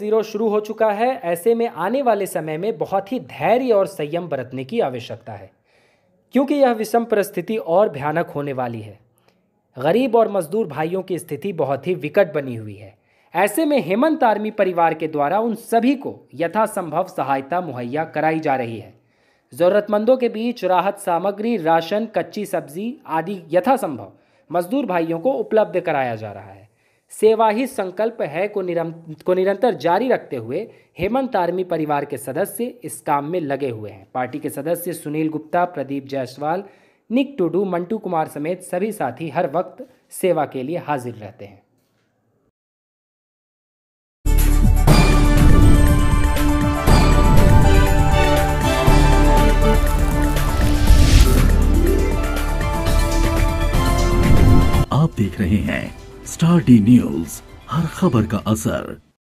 2.0 शुरू हो चुका है। ऐसे में आने वाले समय में बहुत ही धैर्य और संयम बरतने की आवश्यकता है, क्योंकि यह विषम परिस्थिति और भयानक होने वाली है। गरीब और मजदूर भाइयों की स्थिति बहुत ही विकट बनी हुई है। ऐसे में हेमंत आर्मी परिवार के द्वारा उन सभी को यथासंभव सहायता मुहैया कराई जा रही है। ज़रूरतमंदों के बीच राहत सामग्री, राशन, कच्ची सब्ज़ी आदि यथासंभव मजदूर भाइयों को उपलब्ध कराया जा रहा है। सेवा ही संकल्प है को निरं को निरंतर जारी रखते हुए हेमंत आर्मी परिवार के सदस्य इस काम में लगे हुए हैं। पार्टी के सदस्य सुनील गुप्ता, प्रदीप जायसवाल, निक टुडू, मंटू कुमार समेत सभी साथी हर वक्त सेवा के लिए हाजिर रहते हैं। आप देख रहे हैं स्टार डी न्यूज़ हर खबर का असर।